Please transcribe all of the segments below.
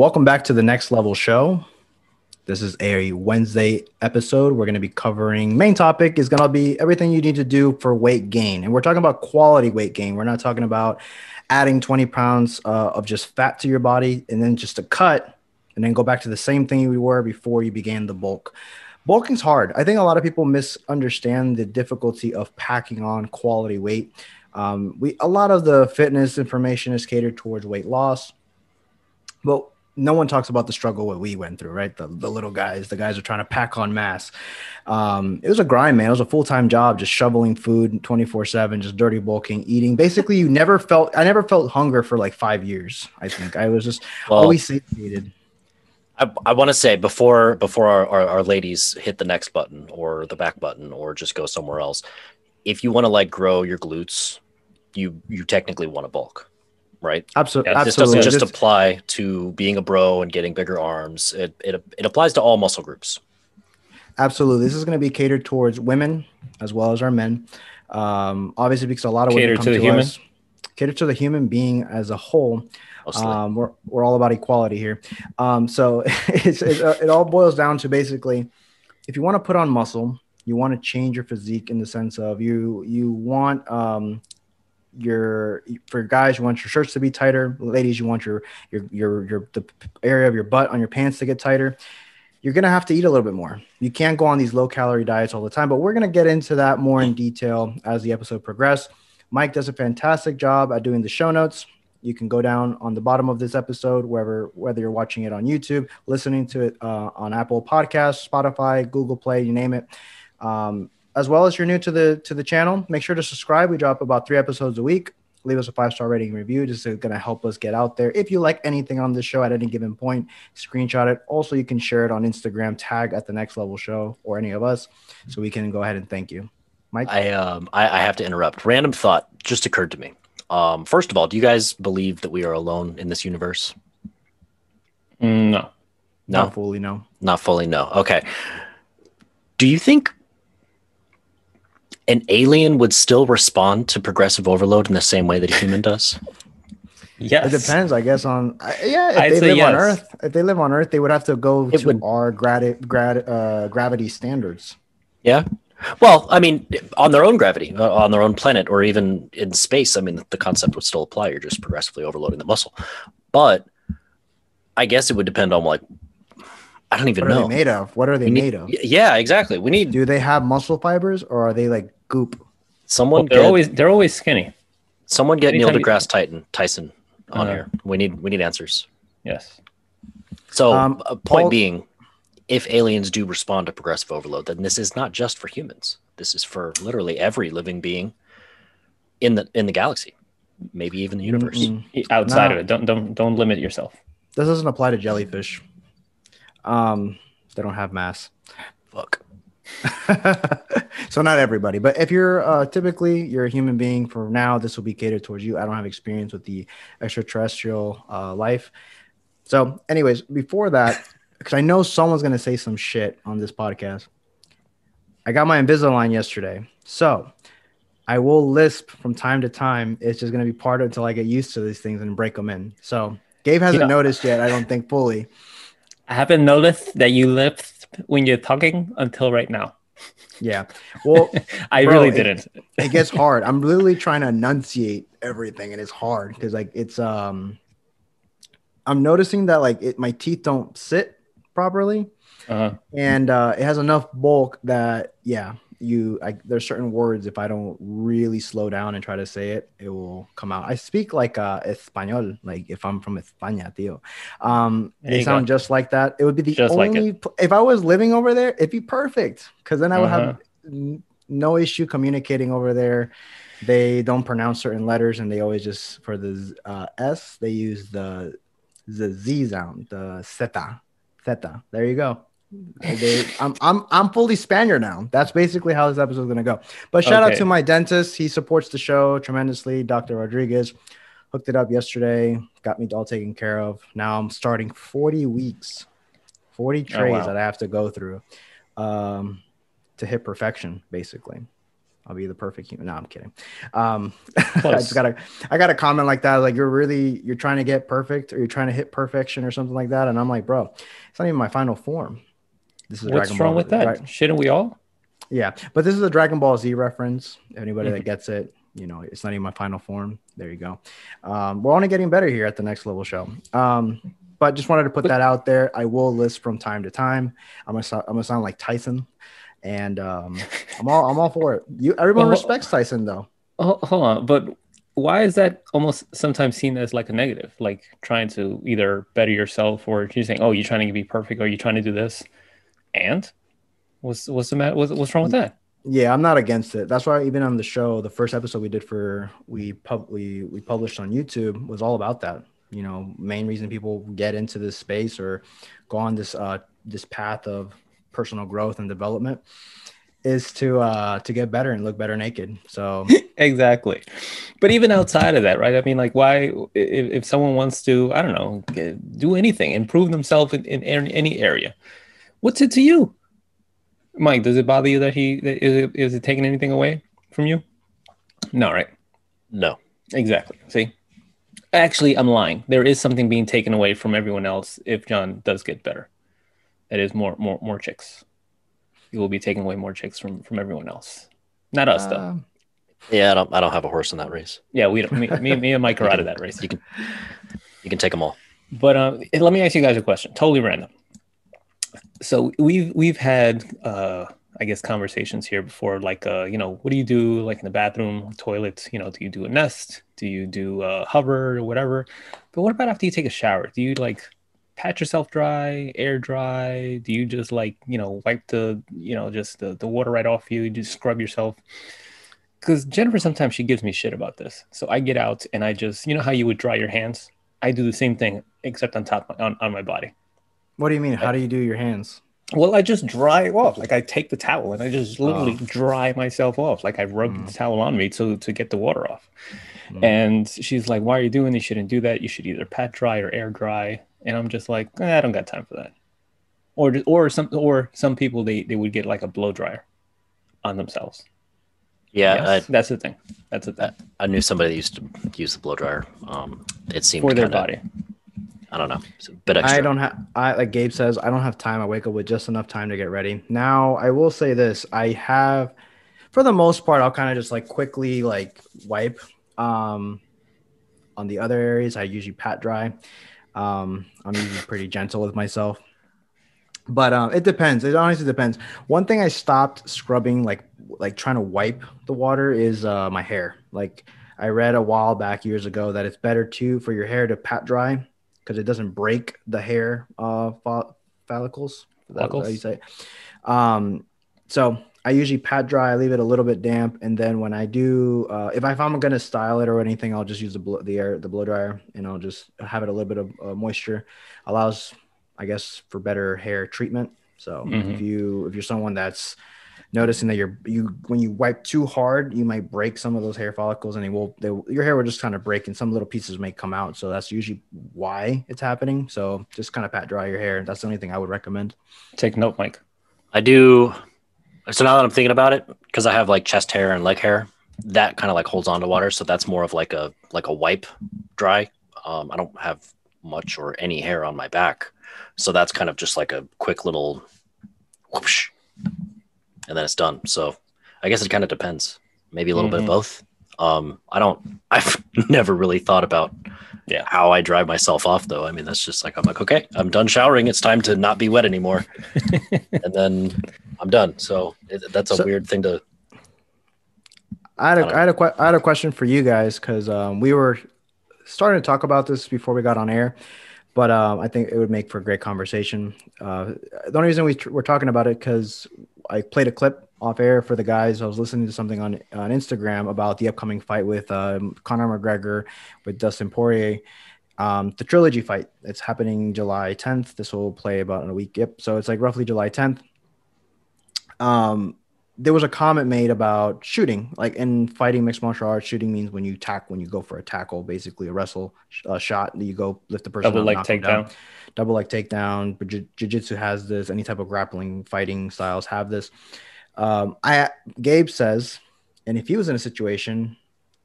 Welcome back to the Next Level Show. This is a Wednesday episode. We're going to be covering main topic is going to be everything you need to do for weight gain, and we're talking about quality weight gain. We're not talking about adding 20 pounds uh, of just fat to your body and then just a cut, and then go back to the same thing you were before you began the bulk. Bulking's hard. I think a lot of people misunderstand the difficulty of packing on quality weight. Um, we a lot of the fitness information is catered towards weight loss, but no one talks about the struggle what we went through, right? The, the little guys, the guys are trying to pack on mass. Um, it was a grind, man. It was a full time job, just shoveling food 24 seven, just dirty bulking, eating. Basically, you never felt, I never felt hunger for like five years. I think I was just well, always satiated. I, I want to say before before our, our, our ladies hit the next button or the back button or just go somewhere else, if you want to like grow your glutes, you you technically want to bulk, right? Absolutely. Yeah, this doesn't just apply to being a bro and getting bigger arms. It it it applies to all muscle groups. Absolutely. This is going to be catered towards women as well as our men. Um, obviously, because a lot of cater women come to the to human. us, cater to the human being as a whole. Um, we're, we're all about equality here. Um, so it's, it, uh, it all boils down to basically, if you want to put on muscle, you want to change your physique in the sense of you you want um, your for guys you want your shirts to be tighter, ladies you want your your your your the area of your butt on your pants to get tighter. You're gonna have to eat a little bit more. You can't go on these low calorie diets all the time, but we're gonna get into that more in detail as the episode progresses. Mike does a fantastic job at doing the show notes. You can go down on the bottom of this episode, wherever whether you're watching it on YouTube, listening to it uh, on Apple Podcasts, Spotify, Google Play, you name it. Um, as well as you're new to the to the channel, make sure to subscribe. We drop about three episodes a week. Leave us a five star rating review. This is going to help us get out there. If you like anything on this show at any given point, screenshot it. Also, you can share it on Instagram, tag at the next level show or any of us, so we can go ahead and thank you. Mike, I um I, I have to interrupt. Random thought just occurred to me. Um, first of all, do you guys believe that we are alone in this universe? Mm, no. No, not fully no. not fully. No. Okay. Do you think an alien would still respond to progressive overload in the same way that a human does? Yes. It depends, I guess, on uh, yeah. If I'd they say live on. Earth, if they live on Earth, they would have to go It to would- our grad, grad, uh, gravity standards. Yeah. Well, I mean, on their own gravity, uh, on their own planet, or even in space, I mean, the concept would still apply. You're just progressively overloading the muscle. But I guess it would depend on like, I don't even What are know. they made of? What are they need- made of? Yeah, exactly. We need Do they have muscle fibers or are they like goop? someone. Well, they're get, always they're always skinny. someone get Neil anytime you- deGrasse Titan Tyson on Uh-huh. here. We need we need answers. Yes. So, Um, a point Paul- being, if aliens do respond to progressive overload, then this is not just for humans. This is for literally every living being in the in the galaxy, maybe even the universe. Mm-mm. Outside No. of it, don't don't don't limit yourself. This doesn't apply to jellyfish. Um, they don't have mass. Fuck. so not everybody, but if you're uh, typically you're a human being, for now this will be catered towards you. I don't have experience with the extraterrestrial uh, life. So, anyways, before that, because I know someone's gonna say some shit on this podcast. I got my Invisalign yesterday, so I will lisp from time to time. It's just gonna be part of until I get used to these things and break them in. So, Gabe hasn't Yeah. noticed yet. I don't think fully. I haven't noticed that you lisp when you're talking until right now. Yeah. Well, I Bro, really didn't. it gets hard. I'm literally trying to enunciate everything, and it's hard because like it's um, I'm noticing that like it my teeth don't sit properly, Uh, and uh, it has enough bulk that yeah, you I, there's certain words if I don't really slow down and try to say it, it will come out. I speak like uh español, like if I'm from España, tío. Um, they sound go. just like that. It would be the Just only pl- if I was living over there, it'd be perfect because then I would Uh-huh. have no issue communicating over there. They don't pronounce certain letters, and they always just for the uh, S they use the the Z sound, the zeta, zeta. There you go. They, I'm I'm I'm fully Spaniard now. That's basically how this episode is gonna go. But shout out to my dentist. He supports the show tremendously. Dr. Rodriguez hooked it up yesterday. Got me all taken care of. Now I'm starting 40 weeks, 40 trays wow. that I have to go through, um, to hit perfection. Basically, I'll be the perfect human. No, I'm kidding. Um, I just gotta, I got a comment like that. Like you're really, you're trying to get perfect, or you're trying to hit perfection, or something like that. And I'm like, bro, it's not even my final form. This is what's Dragon wrong Ball, with that? Dra- Shouldn't we all? Yeah, but this is a Dragon Ball Z reference. Anybody mm-hmm. that gets it, you know, it's not even my final form. There you go. Um, we're only getting better here at the next level show. Um, but just wanted to put that out there. I will list from time to time. I'm gonna, I'm gonna sound like Tyson and um, I'm all I'm all for it. You everyone well, respects Tyson though. Oh, Hold on, but why is that almost sometimes seen as like a negative, like trying to either better yourself or you're saying, oh, you're trying to be perfect, or you're trying to do this, and what's what's the matter? What's, what's wrong with that? Yeah, I'm not against it. That's why even on the show, the first episode we did for we pub we, we published on YouTube was all about that. You know, main reason people get into this space or go on this uh this path of personal growth and development is to uh to get better and look better naked so exactly but even outside of that right i mean like why if, if someone wants to i don't know do anything improve themselves in, in any area what's it to you mike does it bother you that he is it, is it taking anything away from you no right no exactly see actually i'm lying there is something being taken away from everyone else if john does get better That is more more more chicks. You will be taking away more chicks from from everyone else. Not us though. Uh, yeah, I don't. I don't have a horse in that race. Yeah, we don't. Me, me, me and Mike are out of that race. You can, you can take them all. But uh, let me ask you guys a question. Totally random. So we've we've had uh, I guess conversations here before, like uh, you know, what do you do like in the bathroom, toilet? You know, do you do a nest? Do you do uh, hover or whatever? But what about after you take a shower? Do you like pat yourself dry, air dry? Do you just like, you know, wipe the, you know, just the, the water right off you, you just scrub yourself? Because Jennifer sometimes she gives me shit about this. So I get out and I just, you know how you would dry your hands? I do the same thing except on top on, on my body. What do you mean? How do you do your hands? Well, I just dry it off. Like I take the towel and I just literally oh. dry myself off. Like I rub mm. the towel on me to to get the water off. Mm. And she's like, "Why are you doing? this? You shouldn't do that. You should either pat dry or air dry." and I'm just like, eh, I don't got time for that. Or or some or some people they they would get like a blow dryer on themselves. Yeah, I, that's the thing. That's the thing. I, I, knew somebody that used to use the blow dryer. Um, it seemed for their kinda, body. I don't know. It's a bit extra. I don't have. I like Gabe says. I don't have time. I wake up with just enough time to get ready. Now I will say this. I have, for the most part, I'll kind of just like quickly like wipe. Um, on the other areas, I usually pat dry. Um, I'm usually pretty gentle with myself, but um, it depends. It honestly depends. One thing I stopped scrubbing, like like trying to wipe the water, is uh, my hair. Like I read a while back years ago that it's better too for your hair to pat dry because it doesn't break the hair uh, follicles. Follicles. you say. Um, so I usually pat dry. I leave it a little bit damp, and then when I do, uh, if, I, if I'm gonna style it or anything, I'll just use the blow, the air the blow dryer, and I'll just have it a little bit of uh, moisture. Allows, I guess, for better hair treatment. So mm-hmm. if you if you're someone that's noticing that you're you when you wipe too hard, you might break some of those hair follicles, and they will they, your hair will just kind of break, and some little pieces may come out. So that's usually why it's happening. So just kind of pat dry your hair. That's the only thing I would recommend. Take note, Mike. I do so now that I'm thinking about it, because I have like chest hair and leg hair, that kind of like holds on to water. So that's more of like a like a wipe dry. Um, I don't have much or any hair on my back, so that's kind of just like a quick little whoosh, and then it's done. So I guess it kind of depends. Maybe a little mm-hmm. bit of both. Um, I don't. I've never really thought about yeah how I drive myself off though. I mean, that's just like I'm like, okay, I'm done showering. It's time to not be wet anymore, and then I'm done. So it, that's a so, weird thing to. I had a, I, I had a, I had a question for you guys because um, we were starting to talk about this before we got on air, but um, I think it would make for a great conversation. Uh, the only reason we tr- we're talking about it because I played a clip off air for the guys. I was listening to something on on Instagram about the upcoming fight with um, Conor McGregor with Dustin Poirier. Um, the trilogy fight. It's happening July 10th. This will play about in a week. Yep. So it's like roughly July 10th um, there was a comment made about shooting, like in fighting mixed martial arts, shooting means when you tack, when you go for a tackle, basically a wrestle a shot, you go lift the person double leg takedown, double leg takedown. Jiu-jitsu has this. Any type of grappling fighting styles have this. Um, I Gabe says and if he was in a situation,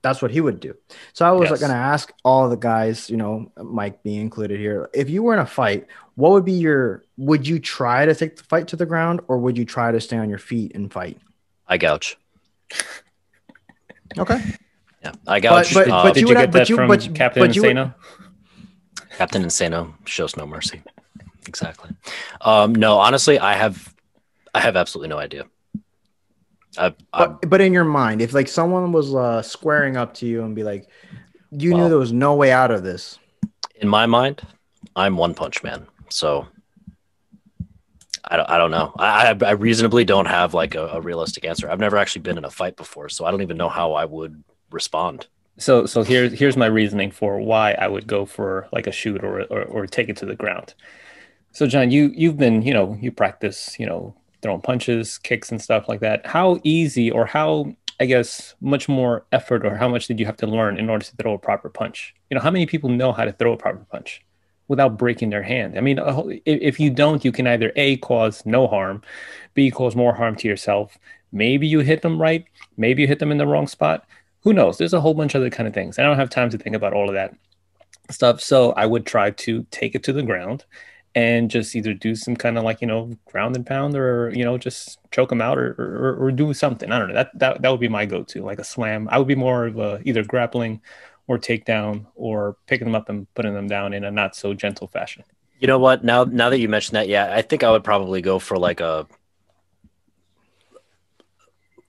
that's what he would do. So I was yes. going to ask all the guys, you know, Mike being included here, if you were in a fight, what would be your? Would you try to take the fight to the ground, or would you try to stay on your feet and fight? I gouge. Okay. Yeah, I gouge. But, but, uh, did you, you get have, that you, from but, Captain but Insano? Captain Insano shows no mercy. Exactly. Um, no, honestly, I have, I have absolutely no idea. I, but, but in your mind, if like someone was uh, squaring up to you and be like, you well, knew there was no way out of this. In my mind, I'm One Punch Man, so I don't, I don't know. I, I reasonably don't have like a, a realistic answer. I've never actually been in a fight before, so I don't even know how I would respond. So, so here's here's my reasoning for why I would go for like a shoot or, or, or take it to the ground. So, John, you you've been you know you practice you know throwing punches, kicks, and stuff like that. How easy or how I guess much more effort or how much did you have to learn in order to throw a proper punch? You know, how many people know how to throw a proper punch without breaking their hand? I mean, if you don't, you can either A, cause no harm, B, cause more harm to yourself. Maybe you hit them right, maybe you hit them in the wrong spot. Who knows? There's a whole bunch of other kind of things. I don't have time to think about all of that stuff. So I would try to take it to the ground and just either do some kind of like you know ground and pound or you know just choke them out or, or, or do something i don't know that, that that would be my go-to like a slam i would be more of a either grappling or takedown or picking them up and putting them down in a not so gentle fashion you know what now now that you mentioned that yeah i think i would probably go for like a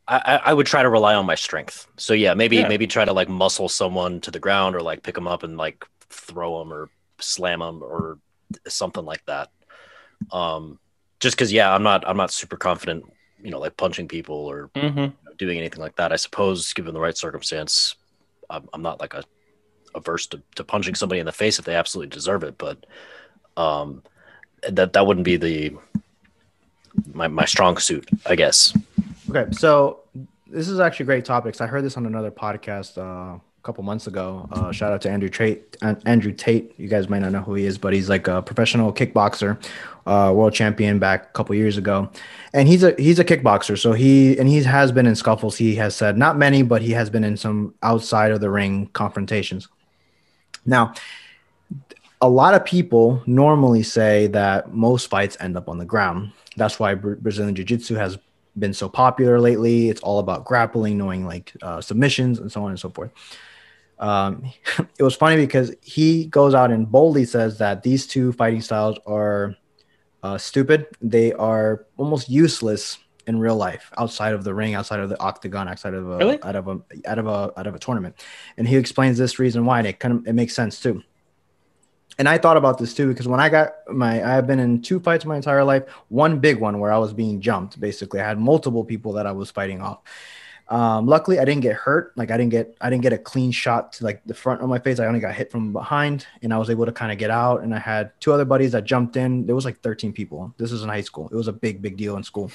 I, I would try to rely on my strength. So yeah, maybe yeah. maybe try to like muscle someone to the ground or like pick them up and like throw them or slam them or something like that. Um, just because, yeah, I'm not I'm not super confident, you know, like punching people or mm-hmm. doing anything like that. I suppose, given the right circumstance, I'm, I'm not like a averse to, to punching somebody in the face if they absolutely deserve it, but um, that that wouldn't be the my my strong suit, I guess. Okay, so this is actually great topics. I heard this on another podcast. Uh, couple months ago. Uh, shout out to Andrew Tate. Andrew Tate. You guys might not know who he is, but he's like a professional kickboxer, uh, world champion back a couple years ago. And he's a he's a kickboxer. So he and he has been in scuffles. He has said not many, but he has been in some outside of the ring confrontations. Now, a lot of people normally say that most fights end up on the ground. That's why Brazilian Jiu Jitsu has been so popular lately. It's all about grappling, knowing like uh, submissions and so on and so forth um, it was funny because he goes out and boldly says that these two fighting styles are uh, stupid. They are almost useless in real life, outside of the ring, outside of the octagon, outside of a really? out of a out of a out of a tournament. And he explains this reason why, and it kind of it makes sense too. And I thought about this too because when I got my, I have been in two fights my entire life. One big one where I was being jumped. Basically, I had multiple people that I was fighting off, um, luckily, I didn't get hurt. Like I didn't get I didn't get a clean shot to like the front of my face. I only got hit from behind, and I was able to kind of get out. And I had two other buddies that jumped in. There was like 13 people. This was in high school. It was a big big deal in school.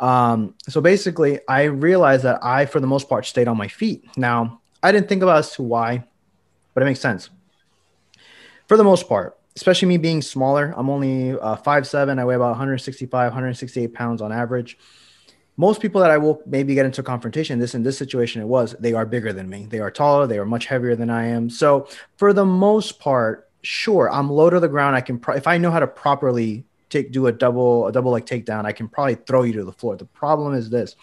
Um, so basically, I realized that I, for the most part, stayed on my feet. Now I didn't think about as to why, but it makes sense. For the most part, especially me being smaller, I'm only uh, 5'7. I weigh about 165, 168 pounds on average most people that I will maybe get into confrontation, this in this situation it was, they are bigger than me. They are taller, they are much heavier than I am. So for the most part, sure, I'm low to the ground. I can pro- if I know how to properly take do a double a double leg takedown, I can probably throw you to the floor. The problem is this.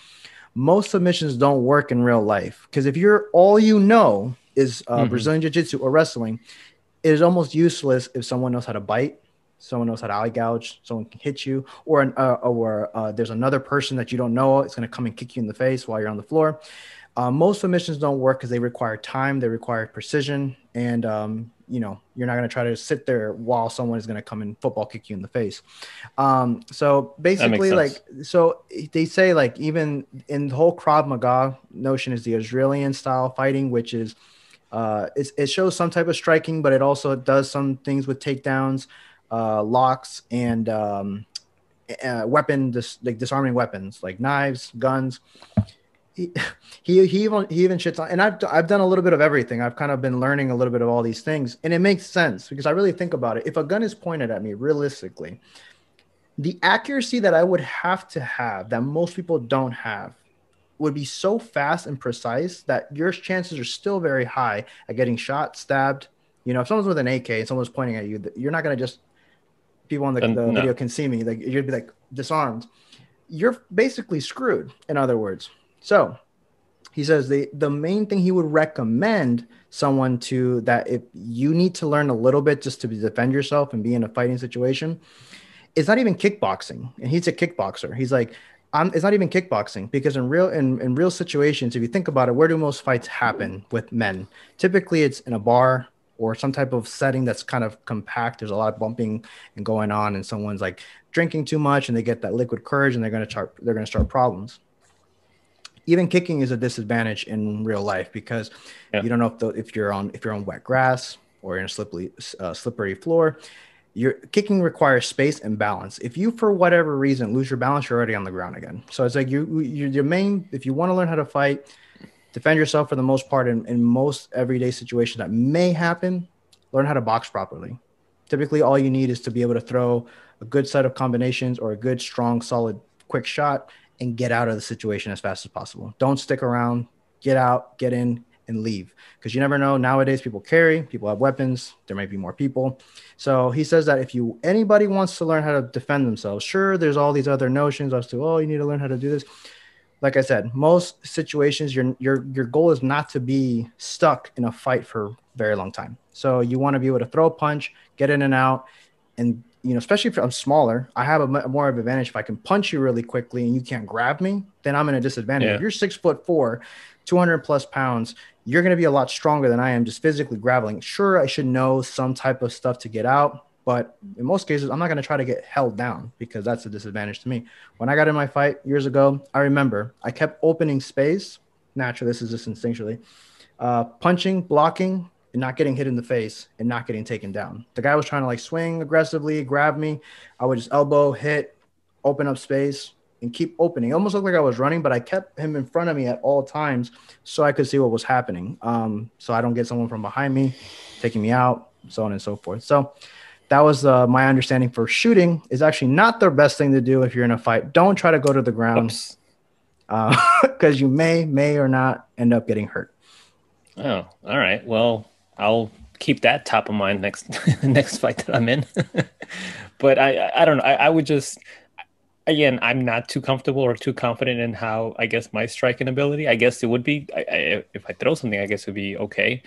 Most submissions don't work in real life because if you're all you know is uh, mm-hmm. Brazilian jiu-jitsu or wrestling, it is almost useless if someone knows how to bite someone knows how to eye gouge, someone can hit you, or an, uh, or uh, there's another person that you don't know it's going to come and kick you in the face while you're on the floor. Uh, most submissions don't work because they require time, they require precision, and um, you know you're not going to try to sit there while someone is going to come and football kick you in the face. Um, so basically, like so they say like even in the whole Krav Maga notion is the Israeli style fighting, which is uh, it shows some type of striking, but it also does some things with takedowns uh, locks and um, uh, weapon dis- like disarming weapons like knives, guns. He, he he even he even shits on and I've I've done a little bit of everything. I've kind of been learning a little bit of all these things and it makes sense because I really think about it. If a gun is pointed at me realistically, the accuracy that I would have to have that most people don't have would be so fast and precise that your chances are still very high at getting shot, stabbed. You know, if someone's with an AK and someone's pointing at you, you're not going to just people on the, the no. video can see me. Like you'd be like disarmed. You're basically screwed. In other words, so he says the the main thing he would recommend someone to that if you need to learn a little bit just to defend yourself and be in a fighting situation it's not even kickboxing and he's a kickboxer he's like I'm, it's not even kickboxing because in real in, in real situations if you think about it where do most fights happen with men typically it's in a bar or some type of setting that's kind of compact there's a lot of bumping and going on and someone's like drinking too much and they get that liquid courage and they're going to start they're going to start problems even kicking is a disadvantage in real life because yeah. you don't know if the, if you're on if you're on wet grass or in a slippery uh, slippery floor. Your kicking requires space and balance. If you, for whatever reason, lose your balance, you're already on the ground again. So it's like you, you your main. If you want to learn how to fight, defend yourself for the most part in, in most everyday situations that may happen, learn how to box properly. Typically, all you need is to be able to throw a good set of combinations or a good, strong, solid, quick shot and get out of the situation as fast as possible. Don't stick around. Get out, get in, and leave because you never know. Nowadays, people carry, people have weapons. There might be more people. So he says that if you anybody wants to learn how to defend themselves, sure, there's all these other notions as to oh, you need to learn how to do this. Like I said, most situations, your your your goal is not to be stuck in a fight for a very long time. So you want to be able to throw a punch, get in and out, and you know, especially if I'm smaller, I have a more of an advantage. If I can punch you really quickly and you can't grab me, then I'm in a disadvantage. Yeah. If you're six foot four, 200 plus pounds, you're going to be a lot stronger than I am just physically grappling. Sure, I should know some type of stuff to get out, but in most cases, I'm not going to try to get held down because that's a disadvantage to me. When I got in my fight years ago, I remember I kept opening space. Naturally, this is just instinctually. Uh, punching, blocking, and not getting hit in the face and not getting taken down. The guy was trying to like swing aggressively, grab me. I would just elbow, hit, open up space, and keep opening. It almost looked like I was running, but I kept him in front of me at all times so I could see what was happening. Um, so I don't get someone from behind me taking me out, so on and so forth. So that was uh, my understanding for shooting is actually not the best thing to do if you're in a fight. Don't try to go to the ground because uh, you may, may or not end up getting hurt. Oh, all right. Well, I'll keep that top of mind next next fight that I'm in. but I I don't know. I, I, would just again I'm not too comfortable or too confident in how I guess my striking ability. I guess it would be I, I, if I throw something. I guess it would be okay,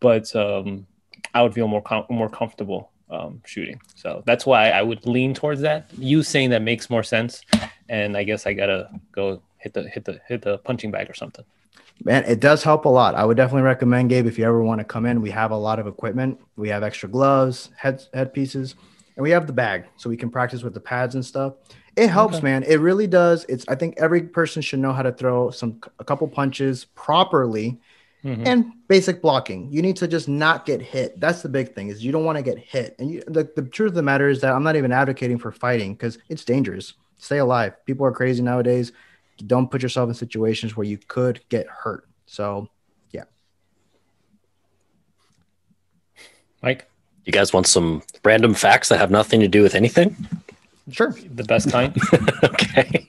but um, I would feel more com- more comfortable um, shooting. So that's why I would lean towards that. You saying that makes more sense, and I guess I gotta go hit the hit the hit the punching bag or something. Man, it does help a lot. I would definitely recommend Gabe if you ever want to come in. We have a lot of equipment. We have extra gloves, head head pieces, and we have the bag so we can practice with the pads and stuff. It helps, okay. man. It really does. It's I think every person should know how to throw some a couple punches properly mm-hmm. and basic blocking. You need to just not get hit. That's the big thing is you don't want to get hit. And you, the, the truth of the matter is that I'm not even advocating for fighting because it's dangerous. Stay alive. People are crazy nowadays don't put yourself in situations where you could get hurt. So, yeah. Mike, you guys want some random facts that have nothing to do with anything? Sure. The best kind. okay.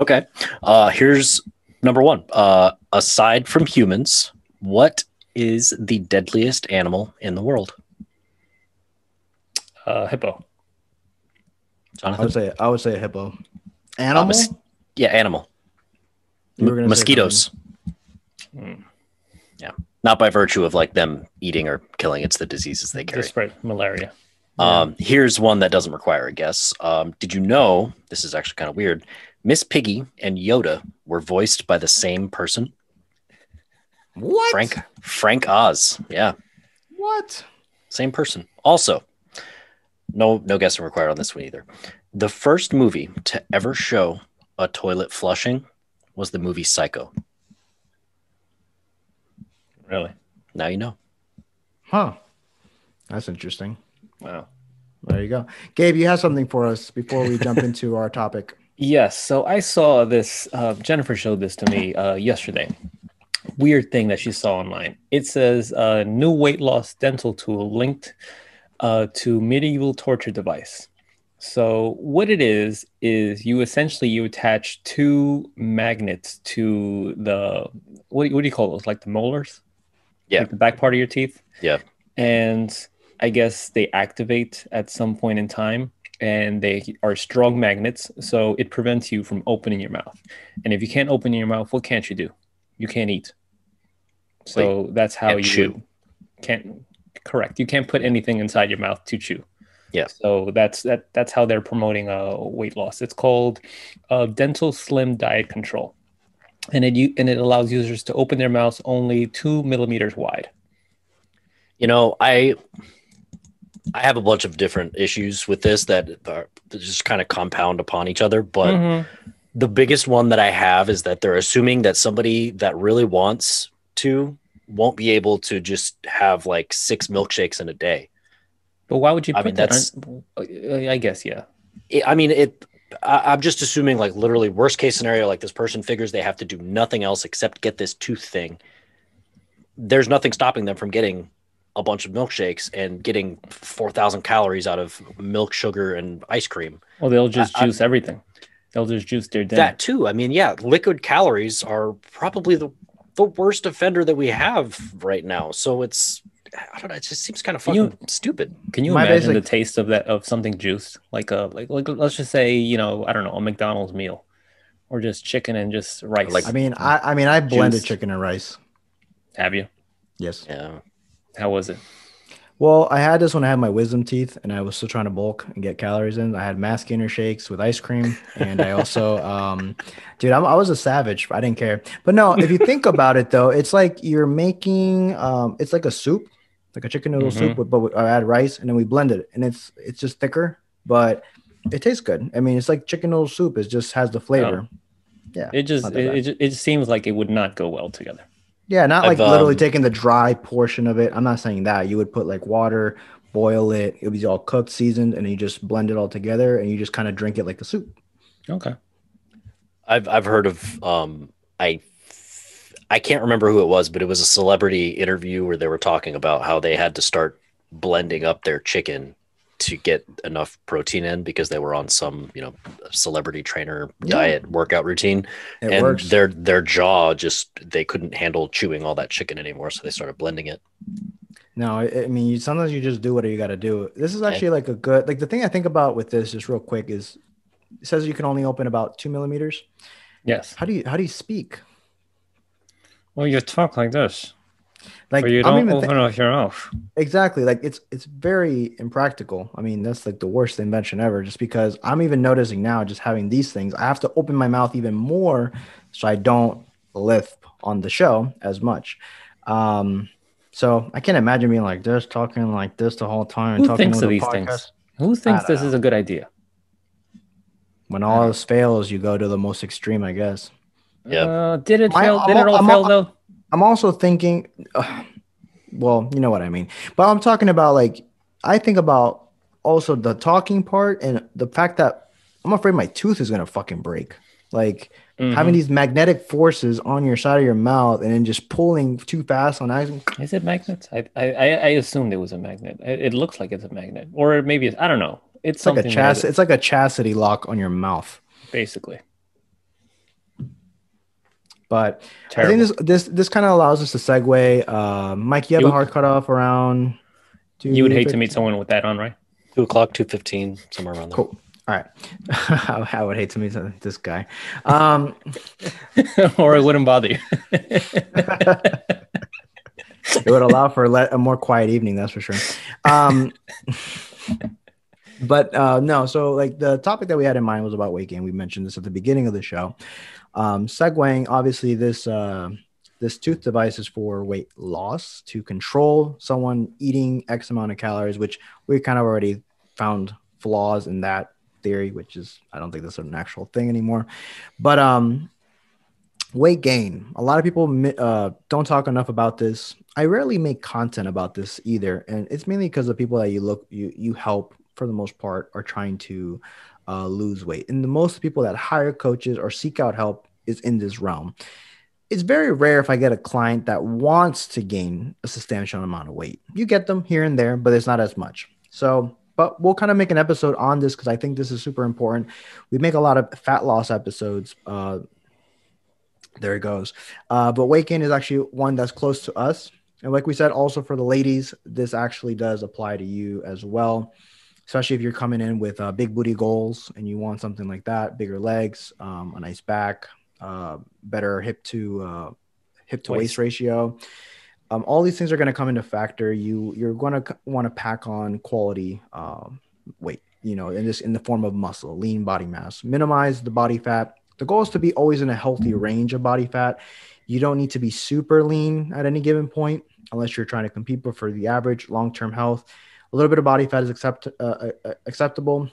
okay. Uh, here's number one. Uh, aside from humans, what is the deadliest animal in the world? Uh, hippo. Jonathan? I would say I would say a hippo. Animal. Uh, yeah, animal. M- mosquitoes. Hmm. Yeah, not by virtue of like them eating or killing. It's the diseases they carry. spread malaria. Um, yeah. Here's one that doesn't require a guess. Um, did you know this is actually kind of weird? Miss Piggy and Yoda were voiced by the same person. What? Frank Frank Oz. Yeah. What? Same person. Also, no no guessing required on this one either. The first movie to ever show a toilet flushing was the movie Psycho. Really? Now you know. Huh. That's interesting. Wow. There you go. Gabe, you have something for us before we jump into our topic. Yes. So I saw this. Uh, Jennifer showed this to me uh, yesterday. Weird thing that she saw online. It says a uh, new weight loss dental tool linked uh, to medieval torture device. So what it is is you essentially you attach two magnets to the what, what do you call those? Like the molars? Yeah. Like the back part of your teeth. Yeah. And I guess they activate at some point in time and they are strong magnets, so it prevents you from opening your mouth. And if you can't open your mouth, what can't you do? You can't eat. So Like, that's how you chew. can't correct. You can't put anything inside your mouth to chew. Yeah. So that's that that's how they're promoting uh, weight loss. It's called uh, dental slim diet control, and it you and it allows users to open their mouths only two millimeters wide. You know, I I have a bunch of different issues with this that are just kind of compound upon each other, but Mhm. the biggest one that I have is that they're assuming that somebody that really wants to won't be able to just have like six milkshakes in a day. But why would you I put mean, that? that's- on- I guess yeah. It- I mean, it. I, I'm just assuming, like, literally, worst case scenario, like this person figures they have to do nothing else except get this tooth thing. There's nothing stopping them from getting a bunch of milkshakes and getting 4,000 calories out of milk, sugar, and ice cream. Well, they'll just I- I- juice everything. They'll just juice their dinner. That too. I mean, yeah, liquid calories are probably the the worst offender that we have right now. So it's, I don't know, it just seems kind of Can fucking you- stupid. Can you My imagine basic- the taste of that of something juiced, like a like like let's just say you know I don't know a McDonald's meal, or just chicken and just rice. Like- I mean, I I mean, I blended Juice. chicken and rice. have you? Yes. Yeah. How was it? Well, I had this when I had my wisdom teeth, and I was still trying to bulk and get calories in. I had mass gainer shakes with ice cream, and I also, um, dude, I'm, I was a savage. I didn't care. But no, if you think about it, though, it's like you're making, um, it's like a soup, like a chicken noodle soup, with, but we, I add rice, and then we blend it, and it's it's just thicker, but it tastes good. I mean, it's like chicken noodle soup. It just has the flavor. Yeah, It just it, it, ju- it seems like it would not go well together. Yeah, not like I've, literally um, taking the dry portion of it. I'm not saying that. You would put like water, boil it. it would be all cooked, seasoned, and you just blend it all together and you just kind of drink it like a soup. Okay. I've I've heard of um I I can't remember who it was, but it was a celebrity interview where they were talking about how they had to start blending up their chicken to get enough protein in because they were on some, you know, celebrity trainer Yeah. diet workout routine It and works. their their jaw just they couldn't handle chewing all that chicken anymore so they started blending it. No, I, I mean, you, sometimes you just do what you got to do. This is actually like a good, like the thing I think about with this, just real quick, is it says you can only open about two millimeters. Yes. How do you how do you speak? Well, you talk like this, Like or you I'm don't even open thi- up your mouth. exactly like it's it's very impractical. I mean, that's like the worst invention ever. Just because I'm even noticing now, just having these things, I have to open my mouth even more so I don't lisp on the show as much. Um, so I can't imagine being like this, talking like this the whole time. And Who talking thinks of these podcast. things? Who thinks don't this is a good idea? When all else fails, you go to the most extreme, I guess. Yeah. Uh, did it My- fail? Did it all I'm- fail though? I'm also thinking, uh, well, you know what I mean. But I'm talking about like, I think about also the talking part and the fact that I'm afraid my tooth is gonna fucking break. Like Mm-hmm. having these magnetic forces on your side of your mouth and then just pulling too fast on accident. Is it magnets? I I I assumed it was a magnet. It, it looks like it's a magnet, or maybe it's, I don't know. It's, It's like a chas- It's like a chastity lock on your mouth. basically. But Terrible. I think this this this kind of allows us to segue. Uh, Mike, you have You- a hard cutoff around. you would hate to meet someone with that on, right? Two o'clock, two fifteen, somewhere around there. Cool. All right. I, I would hate to meet this guy. Um, or it wouldn't bother you. it would allow for a, le- a more quiet evening, that's for sure. Um, but uh, no, so like the topic that we had in mind was about weight gain. We mentioned this at the beginning of the show. Um, segueing, obviously, this uh, this tooth device is for weight loss to control someone eating X amount of calories, which we kind of already found flaws in that theory, which is I don't think that's an actual thing anymore. But um, weight gain. A lot of people uh, don't talk enough about this. I rarely make content about this either, and it's mainly because the people that you look you you help for the most part are trying to uh, lose weight, and the most people that hire coaches or seek out help is in this realm. It's very rare if I get a client that wants to gain a substantial amount of weight. You get them here and there, but it's not as much. So but we'll kind of make an episode on this because I think this is super important. We make a lot of fat loss episodes. Uh, there it goes. Uh, but weight gain is actually one that's close to us. And like we said, also for the ladies, this actually does apply to you as well, especially if you're coming in with uh, big booty goals and you want something like that, bigger legs, um, a nice back, uh, better hip to uh, hip to waist, waist ratio. Um, all these things are going to come into factor. You you're going to want to pack on quality um, weight, you know, in this in the form of muscle, lean body mass. Minimize the body fat. The goal is to be always in a healthy range of body fat. You don't need to be super lean at any given point unless you're trying to compete. But for the average long term health, a little bit of body fat is accept, uh, uh, uh acceptable,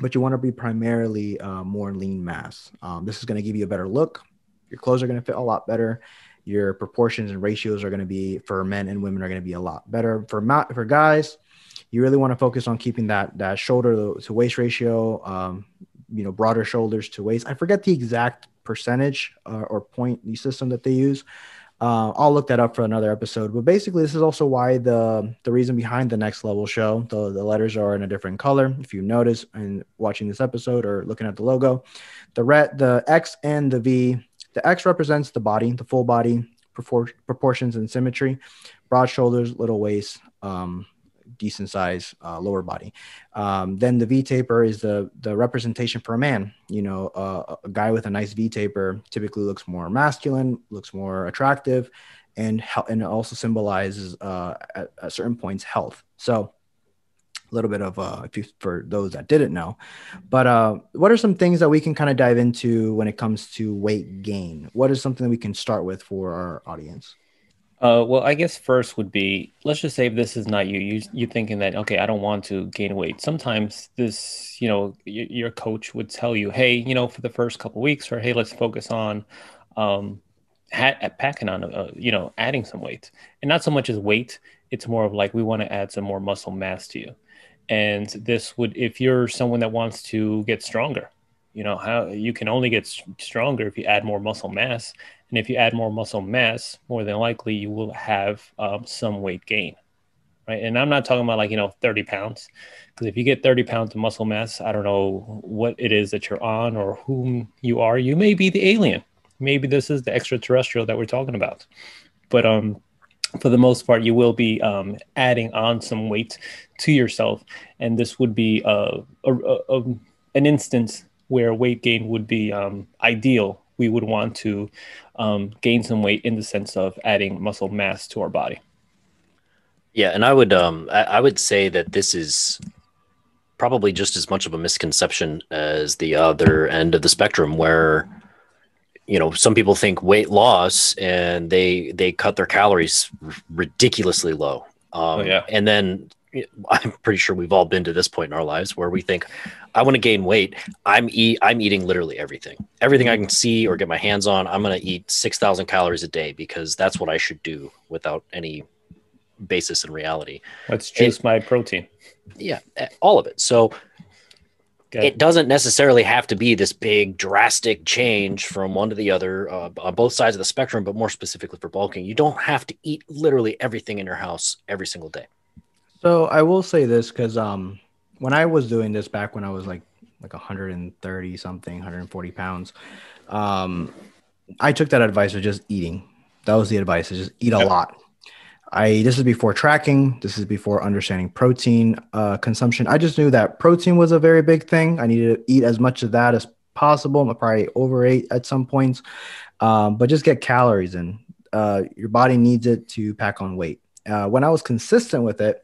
but you want to be primarily uh, more lean mass. Um, this is going to give you a better look. Your clothes are going to fit a lot better. Your proportions and ratios are going to be for men and women are going to be a lot better. For ma- for guys, you really want to focus on keeping that that shoulder to waist ratio. Um, you know, broader shoulders to waist. I forget the exact percentage uh, or point the system that they use. Uh, I'll look that up for another episode. But basically, this is also why the the reason behind the next level show. The the letters are in a different color. If you notice in watching this episode or looking at the logo, the red, the X and the V. The X represents the body, the full body propor- proportions and symmetry, broad shoulders, little waist, um, decent size uh, lower body. Um, then the V taper is the the representation for a man. You know, uh, a guy with a nice V taper typically looks more masculine, looks more attractive, and and also symbolizes uh, at, at certain points health. So a little bit of uh, you, for those that didn't know. But uh, what are some things that we can kind of dive into when it comes to weight gain? What is something that we can start with for our audience? Uh, well, I guess first would be let's just say if this is not you. You you thinking that okay, I don't want to gain weight. Sometimes this, you know, y- your coach would tell you, hey, you know, for the first couple weeks, or hey, let's focus on um, ha- packing on, uh, you know, adding some weight, and not so much as weight. It's more of like we want to add some more muscle mass to you, and this would if you're someone that wants to get stronger, you know, how you can only get stronger if you add more muscle mass and if you add more muscle mass, more than likely you will have um, some weight gain, right? And I'm not talking about like, you know, 30 pounds, because if you get 30 pounds of muscle mass, I don't know what it is that you're on or whom you are. You may be the alien. Maybe this is the extraterrestrial that we're talking about. But um, for the most part, you will be um, adding on some weight to yourself. And this would be uh, a, a, a, an instance where weight gain would be um, ideal we would want to um, gain some weight in the sense of adding muscle mass to our body. Yeah, and I would um, I, I would say that this is probably just as much of a misconception as the other end of the spectrum, where you know some people think weight loss and they they cut their calories ridiculously low. Um, oh, yeah. And then I'm pretty sure we've all been to this point in our lives where we think, I want to gain weight. I'm eat I'm eating literally everything. Everything I can see or get my hands on, I'm going to eat 6,000 calories a day because that's what I should do without any basis in reality. That's just my protein. Yeah, eh, all of it. So it doesn't necessarily have to be this big drastic change from one to the other uh, on both sides of the spectrum, but more specifically for bulking, you don't have to eat literally everything in your house every single day. So I will say this because um, when I was doing this back when I was like like 130 something, 140 pounds, um, I took that advice of just eating. That was the advice: to just eat a lot. I this is before tracking. This is before understanding protein uh, consumption. I just knew that protein was a very big thing. I needed to eat as much of that as possible. I probably overate at some points, um, but just get calories in. Uh, your body needs it to pack on weight. Uh, when I was consistent with it,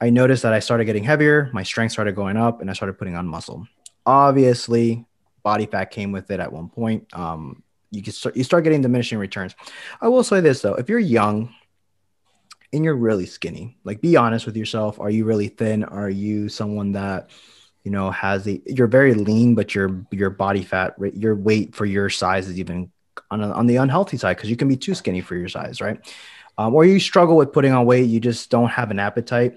I noticed that I started getting heavier, my strength started going up, and I started putting on muscle. Obviously, body fat came with it at one point. Um, you can start, you start getting diminishing returns. I will say this though: if you're young and you're really skinny, like be honest with yourself. Are you really thin? Are you someone that you know has the you're very lean, but your your body fat, your weight for your size is even on, on the unhealthy side because you can be too skinny for your size, right? Um, or you struggle with putting on weight, you just don't have an appetite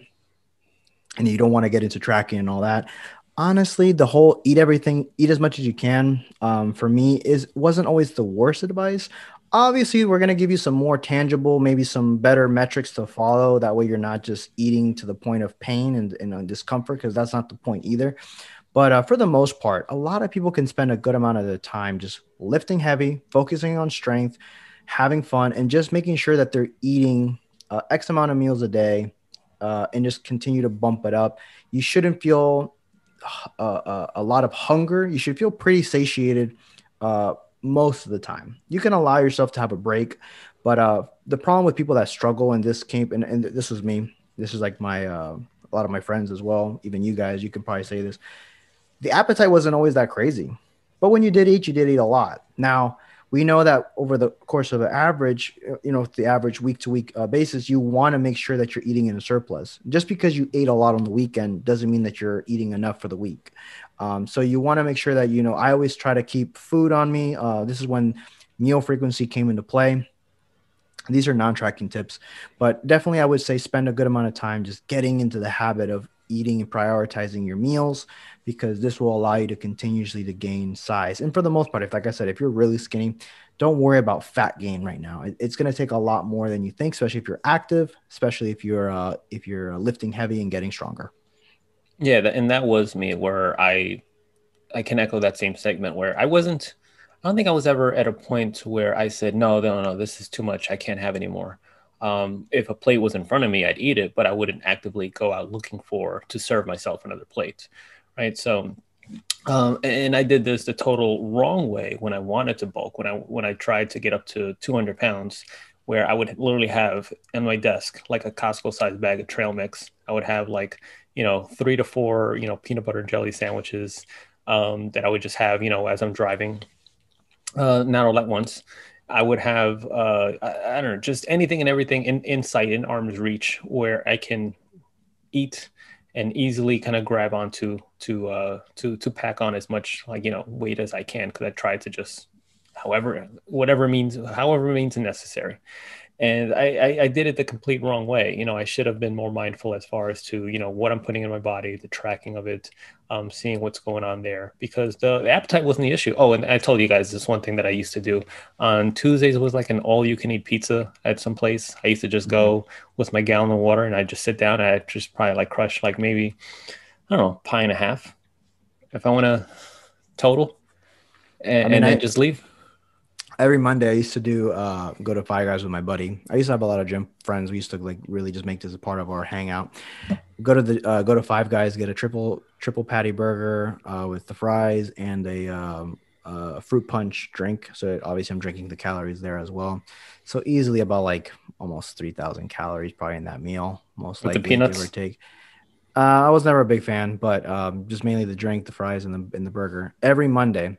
and you don't want to get into tracking and all that. Honestly the whole eat everything eat as much as you can um, for me is wasn't always the worst advice. Obviously we're going to give you some more tangible maybe some better metrics to follow. That way you're not just eating to the point of pain and, and discomfort because that's not the point either. But uh, for the most part a lot of people can spend a good amount of their time just lifting heavy focusing on strength having fun and just making sure that they're eating uh, x amount of meals a day uh, and just continue to bump it up you shouldn't feel uh, uh, a lot of hunger you should feel pretty satiated most of the time. You can allow yourself to have a break, but uh, the problem with people that struggle in this camp, and, and this was me. This is like my uh, a lot of my friends as well. Even you guys, you can probably say this. The appetite wasn't always that crazy, but when you did eat, you did eat a lot. Now we know that over the course of an average, you know, the average week to week uh, basis, you want to make sure that you're eating in a surplus. Just because you ate a lot on the weekend doesn't mean that you're eating enough for the week. Um, so you want to make sure that, you know, I always try to keep food on me. Uh, this is when meal frequency came into play. These are non tracking tips, but definitely I would say spend a good amount of time just getting into the habit of eating and prioritizing your meals because this will allow you to continuously to gain size. And for the most part, if like I said, if you're really skinny, don't worry about fat gain right now. it's going to take a lot more than you think, especially if you're active, especially if you're uh, if you're uh, lifting heavy and getting stronger. Yeah, and that was me where I I can echo that same segment where I wasn't I don't think I was ever at a point where I said, no, no, no, this is too much. I can't have anymore. Um, if a plate was in front of me, I'd eat it, but I wouldn't actively go out looking for to serve myself another plate right? So, um, and I did this the total wrong way when I wanted to bulk. When I when I tried to get up to 200 pounds, where I would literally have in my desk like a Costco sized bag of trail mix. I would have like you know three to four you know peanut butter and jelly sandwiches um, that I would just have you know as I'm driving, uh, not all at once. I would have uh, I, I, don't know just anything and everything in, in sight in arm's reach where I can eat and easily kind of grab onto to uh to to pack on as much like you know weight as I can because I tried to just however whatever means however means necessary. And I, I, I did it the complete wrong way. You know i should have been more mindful as far as to you know what i'm putting in my body the tracking of it um, seeing what's going on there because the, the, appetite wasn't the issue. Oh and i told you guys this one thing that i used to do. On tuesdays it was like an all you can eat pizza at some place. I used to just go mm-hmm. with my gallon of water and i just sit down and i just probably like crush like maybe i don't know pie and a half if i want to total and, I mean, and then I, just leave every Monday I used to do uh, go to Five Guys with my buddy. I used to have a lot of gym friends. We used to like really just make this a part of our hangout. Go to the uh, go to Five Guys, get a triple triple patty burger uh, with the fries and a, um, a fruit punch drink. So obviously I'm drinking the calories there as well. So easily about like almost three thousand calories probably in that meal. Most with likely, the peanuts. give or take. Uh, I was never a big fan, but um, just mainly the drink, the fries, and the and the burger every Monday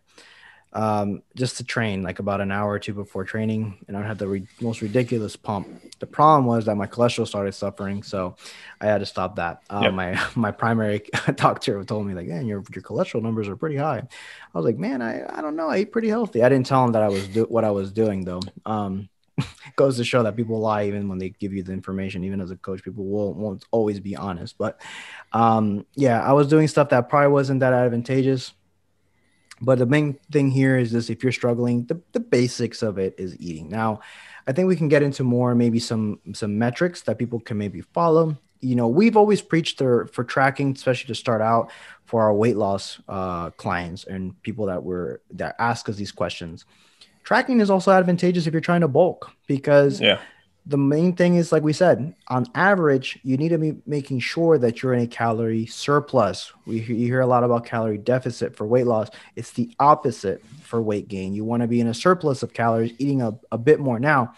um, just to train like about an hour or two before training, and I'd have the re- most ridiculous pump. The problem was that my cholesterol started suffering, so I had to stop that. Uh, yep. My my primary doctor told me like, "Man, your your cholesterol numbers are pretty high." I was like, "Man, I, I don't know. I eat pretty healthy." I didn't tell him that I was do- what I was doing though. Um, goes to show that people lie even when they give you the information. Even as a coach, people will won't always be honest. But um, yeah, I was doing stuff that probably wasn't that advantageous but the main thing here is this if you're struggling, the, the basics of it is eating. Now, I think we can get into more maybe some some metrics that people can maybe follow. You know, we've always preached for, for tracking, especially to start out for our weight loss uh, clients and people that were that ask us these questions. Tracking is also advantageous if you're trying to bulk because yeah. the main thing is like we said on average you need to be making sure that you're in a calorie surplus. We you hear a lot about calorie deficit for weight loss. It's the opposite for weight gain. You want to be in a surplus of calories eating a, a bit more. Now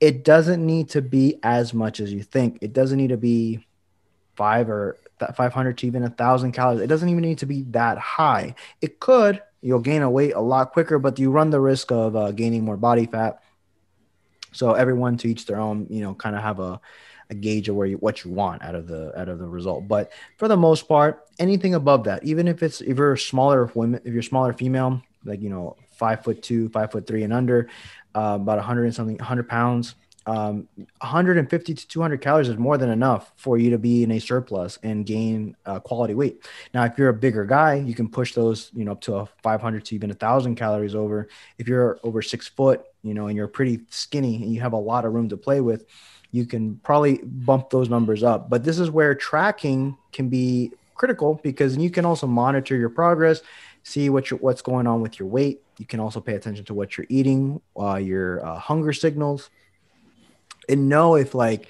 it doesn't need to be as much as you think. It doesn't need to be five or 500 to even a thousand calories. It doesn't even need to be that high. It could you'll gain a weight a lot quicker but you run the risk of uh, gaining more body fat so everyone to each their own, you know, kind of have a, a gauge of where you what you want out of the out of the result. But for the most part, anything above that, even if it's if you're a smaller women, if you're smaller female, like you know, five foot two, five foot three and under, uh, about a 100 and something, 100 pounds, um, 150 to 200 calories is more than enough for you to be in a surplus and gain uh, quality weight. Now, if you're a bigger guy, you can push those, you know, up to a 500 to even a thousand calories over. If you're over six foot, you know, and you're pretty skinny and you have a lot of room to play with, you can probably bump those numbers up. But this is where tracking can be critical because you can also monitor your progress, see what what's going on with your weight. You can also pay attention to what you're eating, uh, your uh, hunger signals, and know if like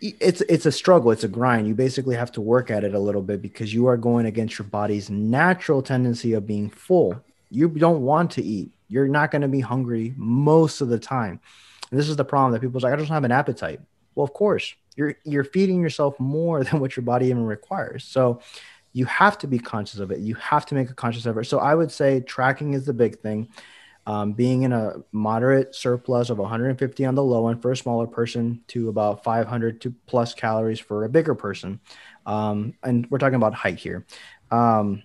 it's it's a struggle it's a grind. You basically have to work at it a little bit because you are going against your body's natural tendency of being full. You don't want to eat. You're not going to be hungry most of the time. And this is the problem that people's like i just don't have an appetite. Well of course you're you're feeding yourself more than what your body even requires. So you have to be conscious of it. You have to make a conscious effort. So i would say tracking is the big thing um, being in a moderate surplus of 150 on the low end for a smaller person to about 500 to plus calories for a bigger person. Um, and we're talking about height here. Um,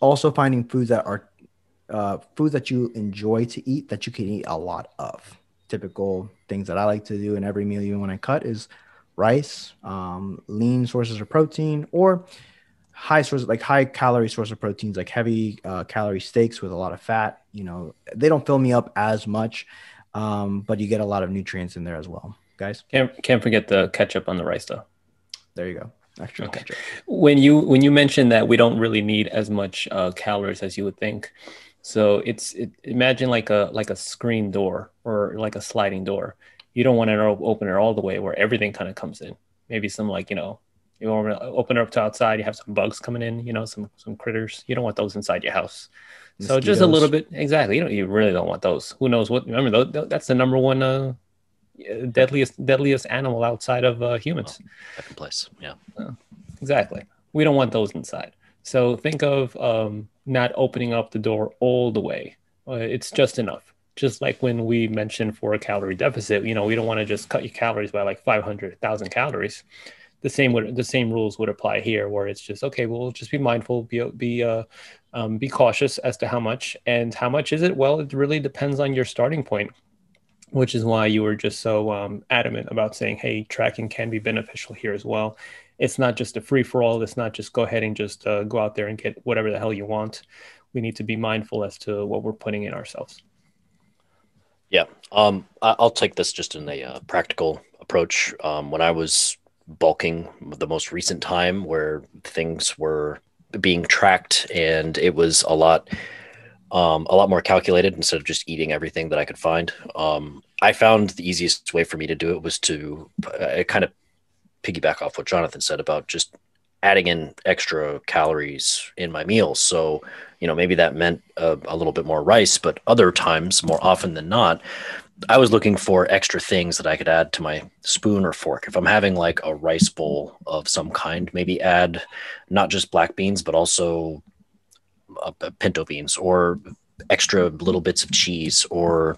also finding foods that are uh, foods that you enjoy to eat that you can eat a lot of. Typical things that I like to do in every meal, even when I cut, is rice, um, lean sources of protein, or high source like high calorie source of proteins like heavy uh, calorie steaks with a lot of fat you know they don't fill me up as much um, but you get a lot of nutrients in there as well guys. Can't can't forget the ketchup on the rice though. There you go. Extra okay. ketchup. When you when you mentioned that we don't really need as much uh, calories as you would think so it's it, imagine like a like a screen door or like a sliding door. You don't want to open it all the way where everything kind of comes in. Maybe some like you know you want to open it up to outside, you have some bugs coming in, you know, some some critters. You don't want those inside your house. Mosquitoes. So just a little bit, exactly. You know, you really don't want those. Who knows what? Remember, that's the number one uh, deadliest deadliest animal outside of uh, humans. Oh, second place, yeah. Uh, exactly. We don't want those inside. So think of um, not opening up the door all the way. Uh, it's just enough. Just like when we mentioned for a calorie deficit, you know, we don't want to just cut your calories by like 500,000 calories the same would the same rules would apply here, where it's just okay. We'll just be mindful, be be uh, um, be cautious as to how much and how much is it. Well, it really depends on your starting point, which is why you were just so um, adamant about saying, "Hey, tracking can be beneficial here as well." It's not just a free for all. It's not just go ahead and just uh, go out there and get whatever the hell you want. We need to be mindful as to what we're putting in ourselves. Yeah, um, I'll take this just in a uh, practical approach. Um, when I was bulking the most recent time where things were being tracked and it was a lot um, a lot more calculated instead of just eating everything that I could find. Um, I found the easiest way for me to do it was to uh, kind of piggyback off what Jonathan said about just adding in extra calories in my meals. So, you know, maybe that meant a, a little bit more rice, but other times, more often than not, I was looking for extra things that I could add to my spoon or fork. If I'm having like a rice bowl of some kind, maybe add not just black beans, but also uh, pinto beans or extra little bits of cheese or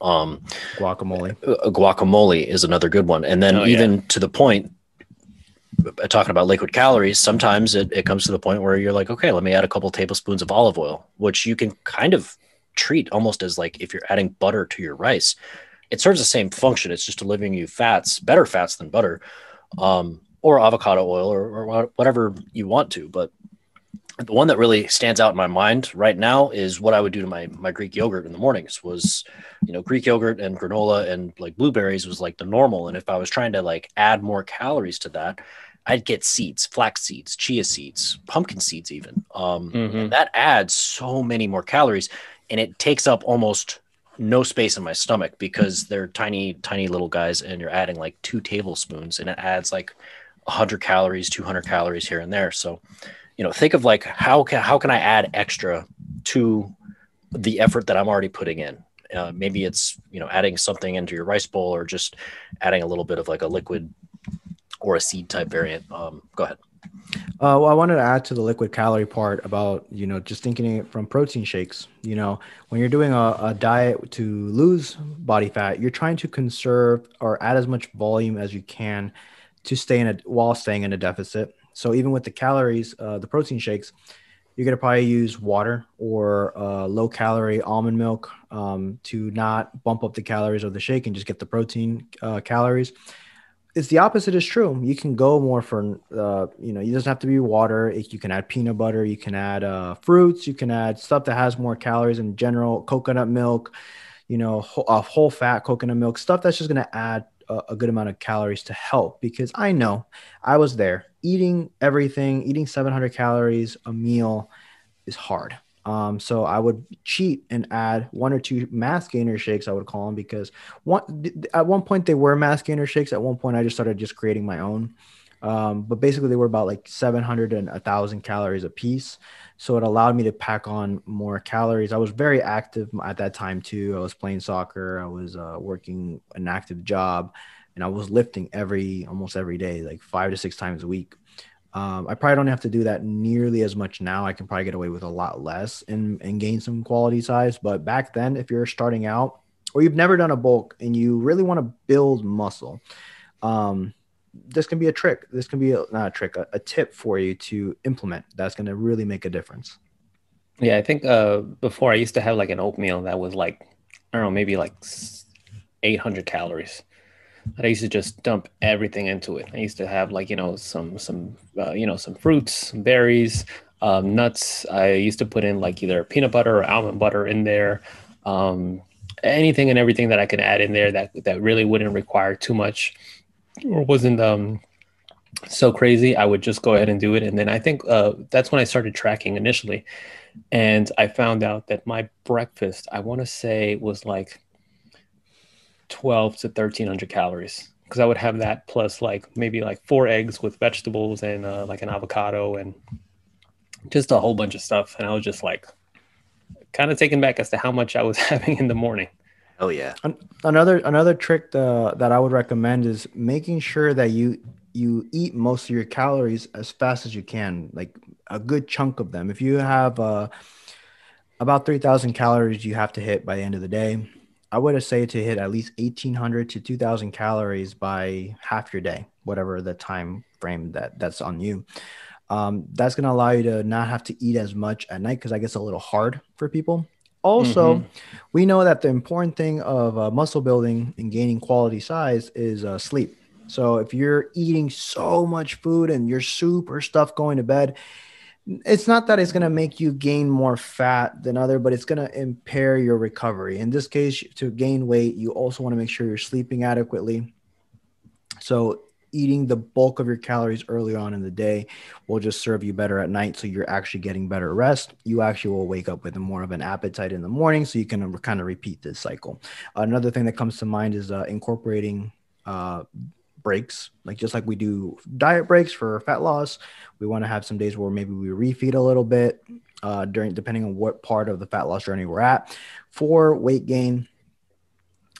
um, guacamole. Uh, guacamole is another good one. And then oh, even yeah. to the point, uh, talking about liquid calories, sometimes it, it comes to the point where you're like, okay, let me add a couple tablespoons of olive oil, which you can kind of treat almost as like if you're adding butter to your rice. It serves the same function. It's just delivering you fats, better fats than butter, um, or avocado oil, or, or whatever you want to. But the one that really stands out in my mind right now is what I would do to my my Greek yogurt in the mornings was, you know, Greek yogurt and granola and like blueberries was like the normal. And if I was trying to like add more calories to that, I'd get seeds, flax seeds, chia seeds, pumpkin seeds, even. Um, mm-hmm. that adds so many more calories and it takes up almost no space in my stomach because they're tiny, tiny little guys, and you're adding like two tablespoons, and it adds like 100 calories, 200 calories here and there. So, you know, think of like how can how can I add extra to the effort that I'm already putting in? Uh, maybe it's you know adding something into your rice bowl or just adding a little bit of like a liquid or a seed type variant. Um, go ahead. Uh, well, I wanted to add to the liquid calorie part about you know just thinking it from protein shakes. You know, when you're doing a, a, diet to lose body fat, you're trying to conserve or add as much volume as you can to stay in a while staying in a deficit. So even with the calories, uh, the protein shakes, you're gonna probably use water or uh, low calorie almond milk um, to not bump up the calories of the shake and just get the protein uh, calories it's the opposite is true. You can go more for, uh, you know, you doesn't have to be water. You can add peanut butter. You can add uh, fruits. You can add stuff that has more calories in general. Coconut milk, you know, whole, uh, whole fat coconut milk, stuff that's just going to add a, a good amount of calories to help. Because I know I was there eating everything, eating 700 calories a meal is hard. Um, so I would cheat and add one or two mass gainer shakes, I would call them, because one at one point they were mass gainer shakes. At one point, I just started just creating my own. Um, but basically, they were about like 700 and 1,000 calories a piece. So it allowed me to pack on more calories. I was very active at that time too. I was playing soccer. I was uh, working an active job, and I was lifting every almost every day, like five to six times a week. Um, I probably don't have to do that nearly as much now. I can probably get away with a lot less and, and gain some quality size. But back then, if you're starting out or you've never done a bulk and you really want to build muscle, um, this can be a trick. This can be a, not a trick, a, a tip for you to implement. That's going to really make a difference. Yeah, I think uh, before I used to have like an oatmeal that was like, I don't know, maybe like 800 calories I used to just dump everything into it. I used to have like you know some some uh, you know some fruits, some berries, um, nuts. I used to put in like either peanut butter or almond butter in there. Um, anything and everything that I could add in there that that really wouldn't require too much or wasn't um, so crazy. I would just go ahead and do it. And then I think uh, that's when I started tracking initially, and I found out that my breakfast I want to say was like 12 to 1300 calories because I would have that plus like maybe like four eggs with vegetables and uh, like an avocado and just a whole bunch of stuff. And I was just like kind of taken back as to how much I was having in the morning. Oh yeah. Another another trick uh, that I would recommend is making sure that you you eat most of your calories as fast as you can, like a good chunk of them. If you have uh, about 3,000 calories you have to hit by the end of the day, I would say to hit at least 1800 to 2000 calories by half your day, whatever the time frame that that's on you. Um, that's going to allow you to not have to eat as much at night because I guess a little hard for people. Also, mm-hmm. we know that the important thing of uh, muscle building and gaining quality size is uh, sleep. So if you're eating so much food and you're super stuffed going to bed, it's not that it's going to make you gain more fat than other but it's going to impair your recovery. In this case to gain weight you also want to make sure you're sleeping adequately. So eating the bulk of your calories early on in the day will just serve you better at night so you're actually getting better rest. You actually will wake up with more of an appetite in the morning so you can kind of repeat this cycle. Another thing that comes to mind is uh, incorporating uh, breaks like just like we do diet breaks for fat loss we want to have some days where maybe we refeed a little bit uh, during depending on what part of the fat loss journey we're at. For weight gain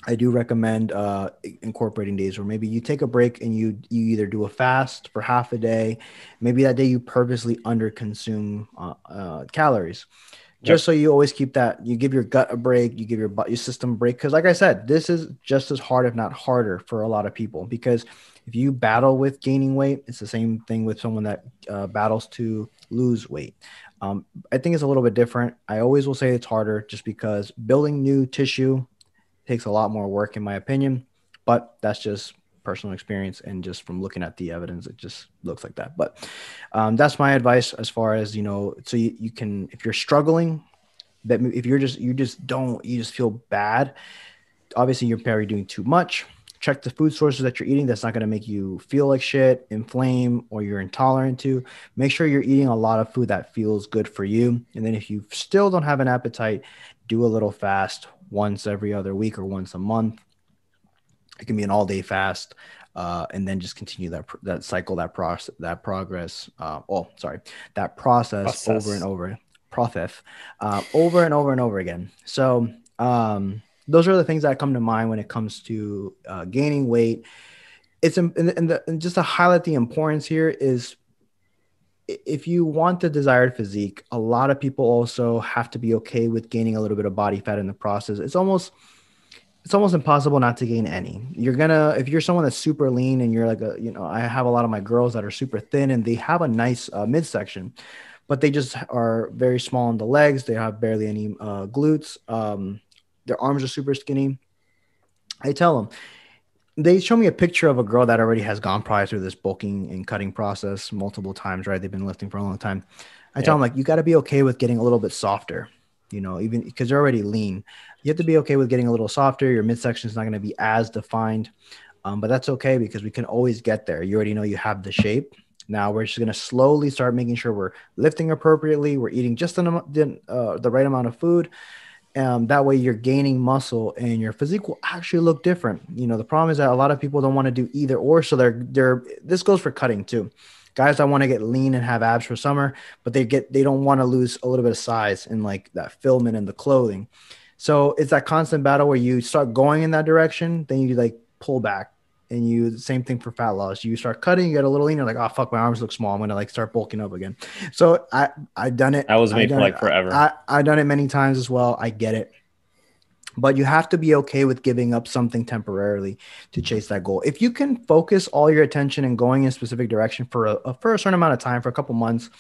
i do recommend uh, incorporating days where maybe you take a break and you you either do a fast for half a day maybe that day you purposely under consume uh, uh calories just so you always keep that you give your gut a break you give your your system a break because like i said this is just as hard if not harder for a lot of people because if you battle with gaining weight it's the same thing with someone that uh, battles to lose weight. Um, i think it's a little bit different. I always will say it's harder just because building new tissue takes a lot more work in my opinion but that's just personal experience and just from looking at the evidence it just looks like that. But um, that's my advice as far as you know so you, you can if you're struggling that if you're just you just don't you just feel bad obviously you're probably doing too much. Check the food sources that you're eating. That's not going to make you feel like shit inflame or you're intolerant to. Make sure you're eating a lot of food that feels good for you. And then if you still don't have an appetite do a little fast once every other week or once a month it can be an all day fast, uh, and then just continue that that cycle, that process, that progress. Uh, oh, sorry, that process, process. over and over, process, uh, over and over and over again. So um, those are the things that come to mind when it comes to uh, gaining weight. It's and, and, the, and just to highlight the importance here is if you want the desired physique, a lot of people also have to be okay with gaining a little bit of body fat in the process. It's almost it's almost impossible not to gain any. You're gonna if you're someone that's super lean and you're like a you know I have a lot of my girls that are super thin and they have a nice uh, midsection, but they just are very small in the legs. They have barely any uh, glutes. Um, their arms are super skinny. I tell them they show me a picture of a girl that already has gone probably through this bulking and cutting process multiple times, right? They've been lifting for a long time. I yeah. tell them like you got to be okay with getting a little bit softer, you know, even because you're already lean. You have to be okay with getting a little softer. Your midsection is not going to be as defined, um, but that's okay because we can always get there. You already know you have the shape. Now we're just going to slowly start making sure we're lifting appropriately. We're eating just the, uh, the right amount of food um, that way you're gaining muscle and your physique will actually look different. You know, the problem is that a lot of people don't want to do either or. So they're, they're, this goes for cutting too. Guys that want to get lean and have abs for summer, but they get, they don't want to lose a little bit of size in like that filament in the clothing. So it's that constant battle where you start going in that direction, then you like pull back and you the same thing for fat loss. You start cutting, you get a little leaner, like, oh fuck, my arms look small. I'm gonna like start bulking up again. So I I've done it. I was made for like it. forever. I, I've done it many times as well. I get it. But you have to be okay with giving up something temporarily to chase that goal. If you can focus all your attention and going in a specific direction for a, for a certain amount of time, for a couple months,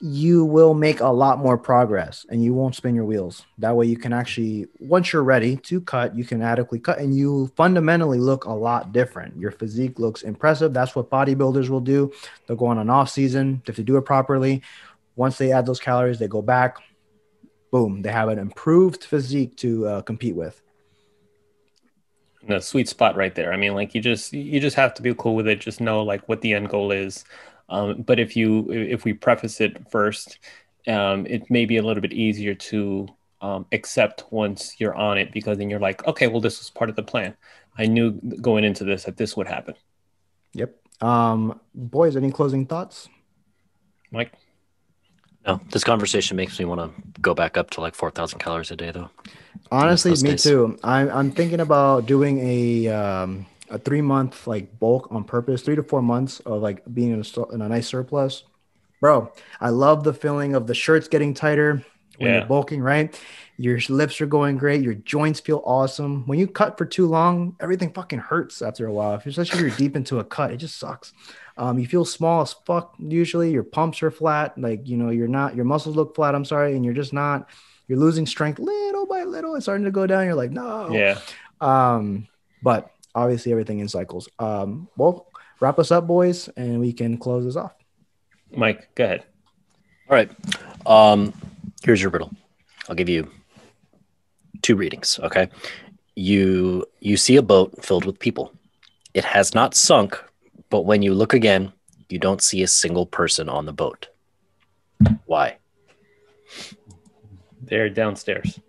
you will make a lot more progress and you won't spin your wheels. That way, you can actually, once you're ready to cut, you can adequately cut and you fundamentally look a lot different. Your physique looks impressive. That's what bodybuilders will do. They'll go on an off season if they do it properly. Once they add those calories, they go back. Boom, they have an improved physique to uh, compete with. The sweet spot right there. I mean, like you just you just have to be cool with it. Just know like what the end goal is um, but if you if we preface it first, um, it may be a little bit easier to um, accept once you're on it because then you're like, okay, well, this was part of the plan. I knew going into this that this would happen. Yep. Um, boys, any closing thoughts? Mike. No, this conversation makes me want to go back up to like four thousand calories a day, though. Honestly, me days. too. I'm I'm thinking about doing a um, a three month like bulk on purpose, three to four months of like being in a, in a nice surplus. Bro, I love the feeling of the shirts getting tighter when yeah. you're bulking, right? Your lips are going great. Your joints feel awesome. When you cut for too long, everything fucking hurts after a while. Especially if you're deep into a cut, it just sucks. Um, you feel small as fuck usually. Your pumps are flat. Like, you know, you're not, your muscles look flat. I'm sorry. And you're just not, you're losing strength little by little. It's starting to go down. You're like, no. Yeah. Um, but obviously everything in cycles. Um, well, wrap us up, boys, and we can close this off. Mike, go ahead. All right. Um, here's your riddle. I'll give you two readings. Okay. You you see a boat filled with people. It has not sunk, but when you look again, you don't see a single person on the boat. Why? They're downstairs.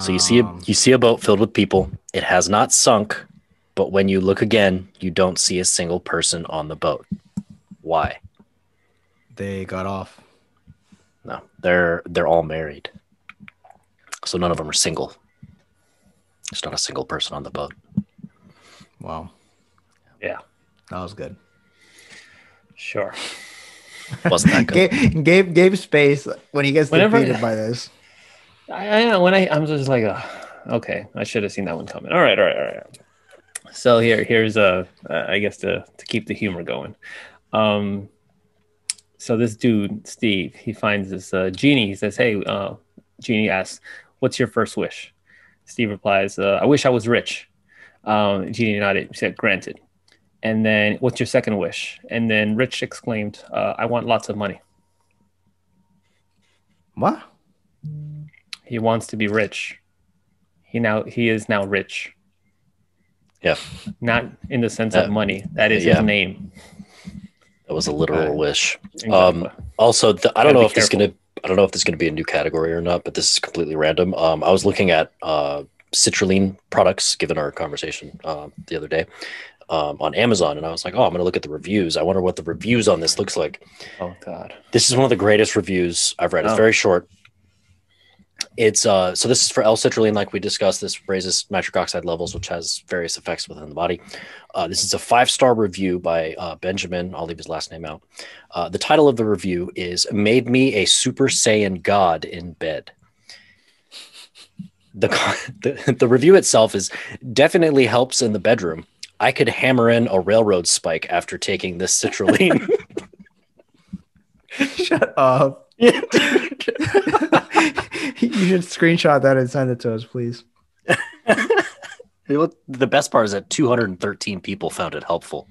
So you see a, um, you see a boat filled with people. It has not sunk, but when you look again, you don't see a single person on the boat. Why? They got off. No, they're they're all married. So none of them are single. There's not a single person on the boat. Wow. Yeah. That was good. Sure. Wasn't that good? Gabe, Gabe, Gabe space when he gets Whenever, defeated by this. I, I when I I'm just like, uh, okay, I should have seen that one coming. All right, all right, all right. So here here's a uh, I guess to to keep the humor going. Um, so this dude Steve he finds this uh, genie. He says, "Hey, uh, genie asks, what's your first wish?" Steve replies, uh, "I wish I was rich." Um, genie nodded. He said, "Granted." And then, what's your second wish? And then Rich exclaimed, uh, "I want lots of money." What? He wants to be rich. He now he is now rich. Yeah. Not in the sense of money. That is yeah. his name. That was a literal uh, wish. Exactly. Um, also, the, I don't know if careful. this is gonna. I don't know if this is gonna be a new category or not, but this is completely random. Um, I was looking at uh, citrulline products, given our conversation uh, the other day, um, on Amazon, and I was like, "Oh, I'm gonna look at the reviews. I wonder what the reviews on this looks like." Oh God, this is one of the greatest reviews I've read. It's oh. very short. It's uh, so this is for L-citrulline, like we discussed. This raises nitric oxide levels, which has various effects within the body. Uh, this is a five-star review by uh, Benjamin. I'll leave his last name out. Uh, the title of the review is "Made Me a Super Saiyan God in Bed." The, the the review itself is definitely helps in the bedroom. I could hammer in a railroad spike after taking this citrulline. Shut up. you should screenshot that and send it to us, please. the best part is that 213 people found it helpful.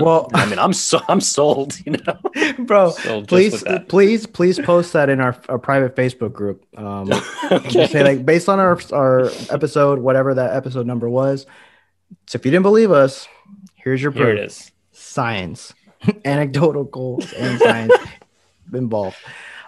Well, I mean, I'm so I'm sold, you know, bro. please, please, please post that in our, our private Facebook group. Um, okay. say like based on our our episode, whatever that episode number was. So if you didn't believe us, here's your proof. Here it is. Science, anecdotal and science involved.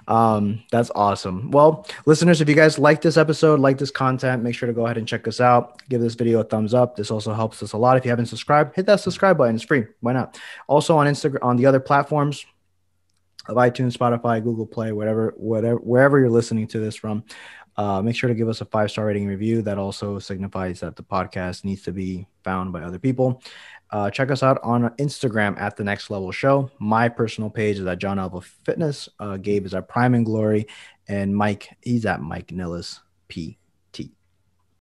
Um, that's awesome. Well, listeners, if you guys like this episode, like this content, make sure to go ahead and check us out. Give this video a thumbs up. This also helps us a lot. If you haven't subscribed, hit that subscribe button. It's free. Why not? Also on Instagram, on the other platforms of iTunes, Spotify, Google Play, whatever, whatever, wherever you're listening to this from. Uh, make sure to give us a five star rating review. That also signifies that the podcast needs to be found by other people. Uh, check us out on Instagram at the Next Level Show. My personal page is at John Alva Fitness. Uh, Gabe is at Prime and Glory, and Mike he's at Mike Nilles P.